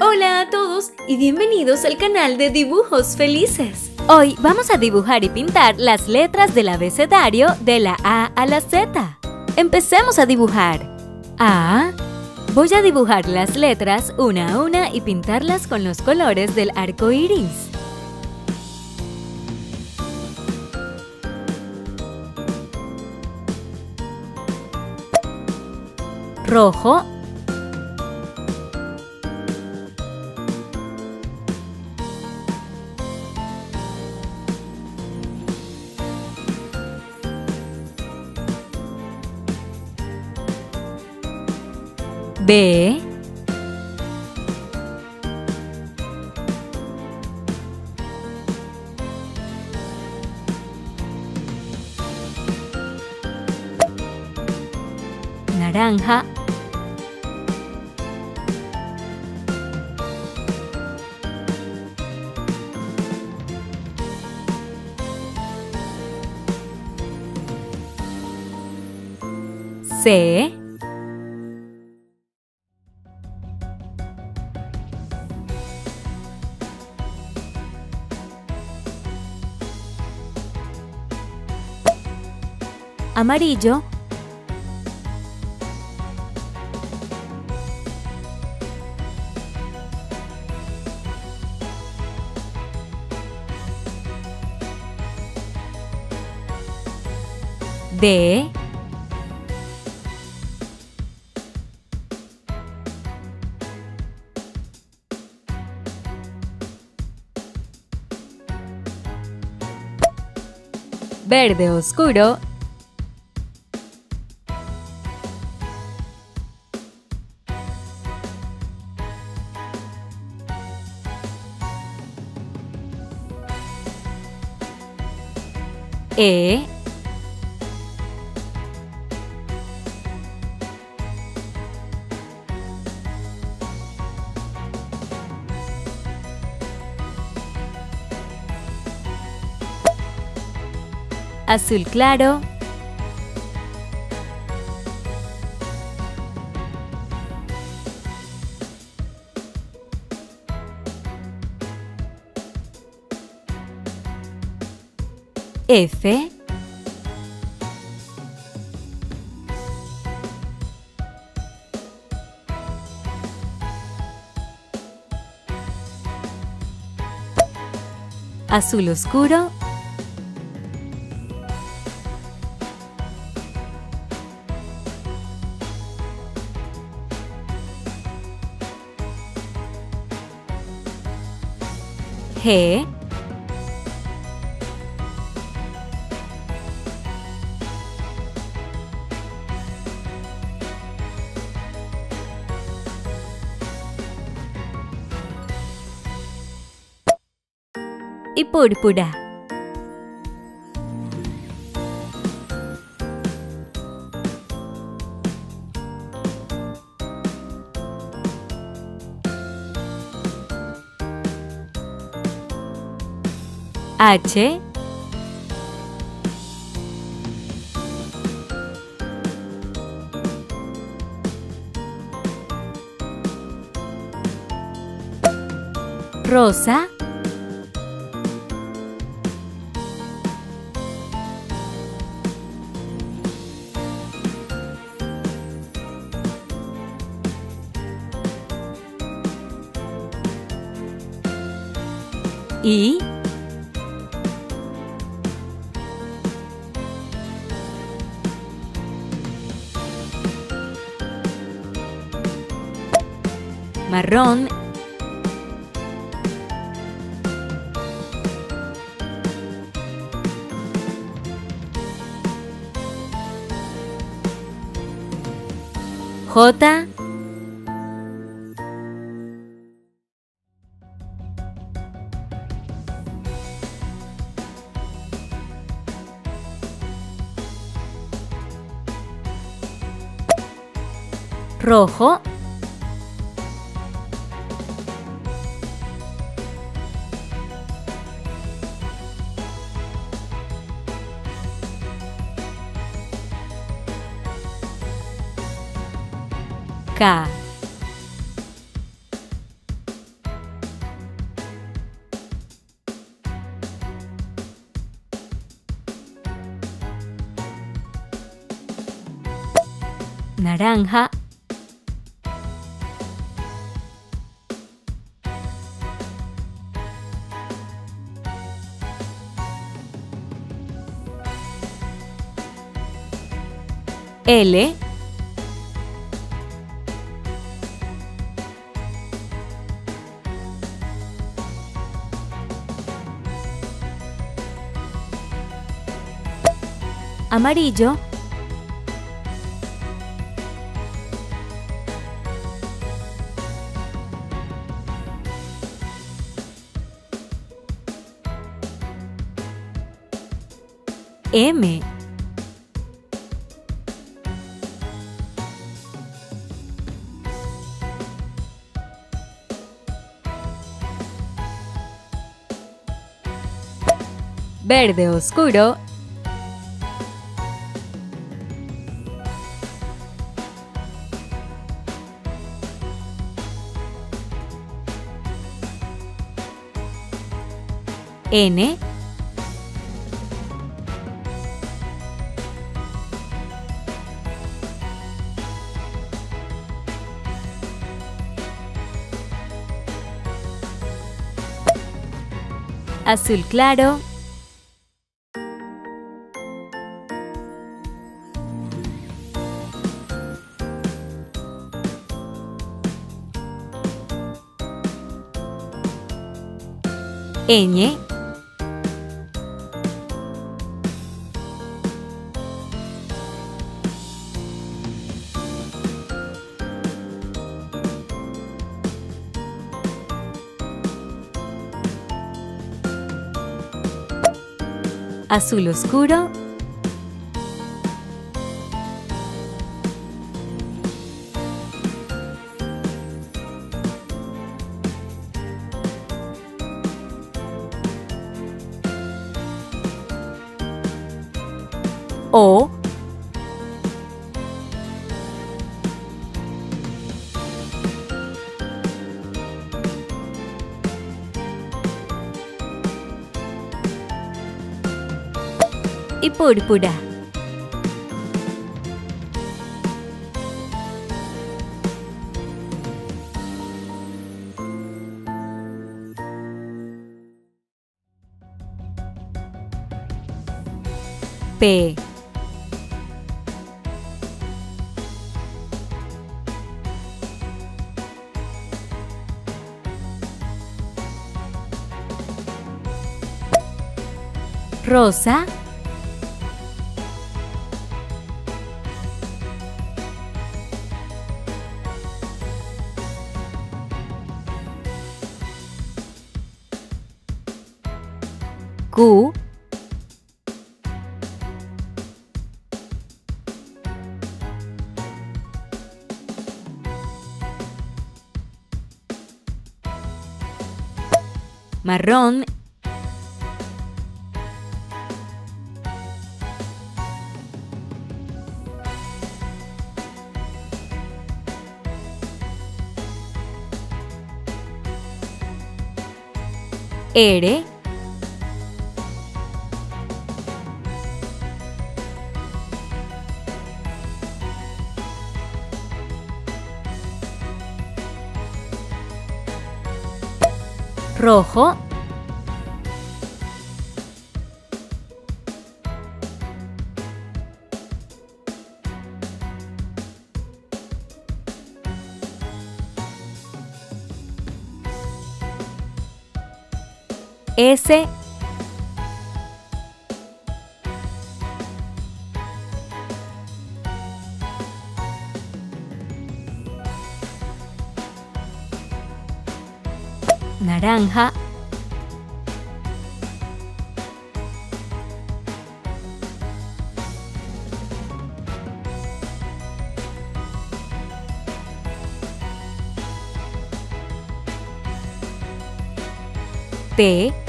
Hola a todos y bienvenidos al canal de Dibujos Felices. Hoy vamos a dibujar y pintar las letras del abecedario de la A a la Z. Empecemos a dibujar. A. Voy a dibujar las letras una a una y pintarlas con los colores del arco iris. Rojo B naranja C amarillo. D. Verde oscuro E. Azul claro F. Azul oscuro. G y púrpura. H rosa y marrón. J rojo, K. Naranja L. Amarillo. M verde oscuro. N. Azul claro ñ. Azul oscuro O y púrpura. P rosa. Q. Marrón R. Rojo S naranja T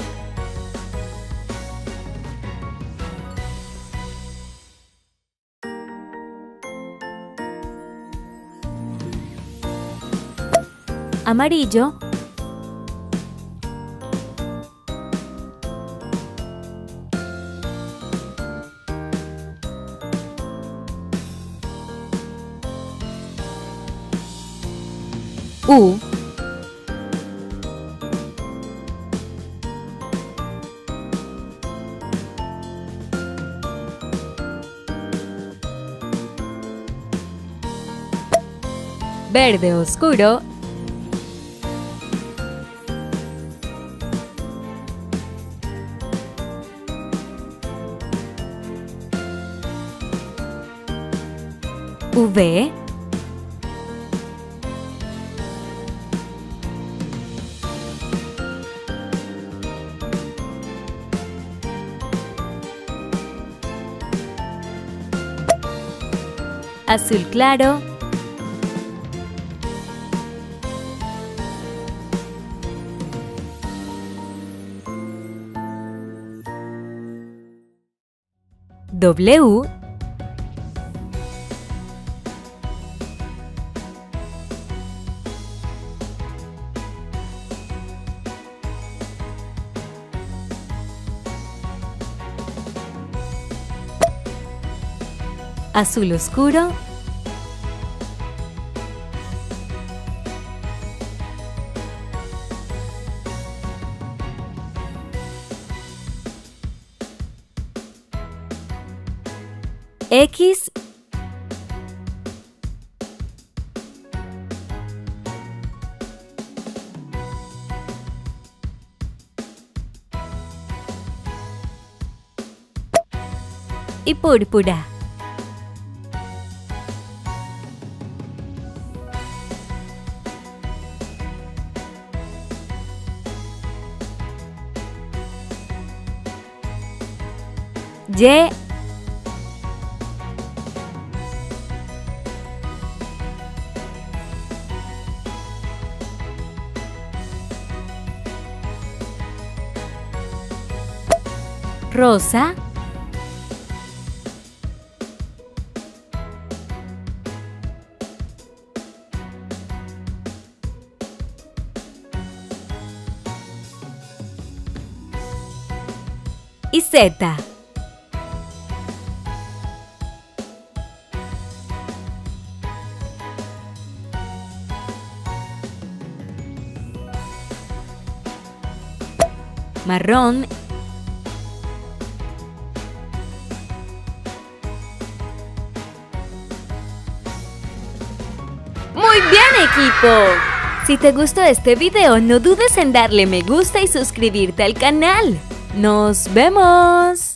amarillo. Q verde oscuro V. Azul claro. W azul oscuro X y púrpura. Y rosa y Z. Marrón ¡Muy bien, equipo! Si te gustó este video, no dudes en darle me gusta y suscribirte al canal. ¡Nos vemos!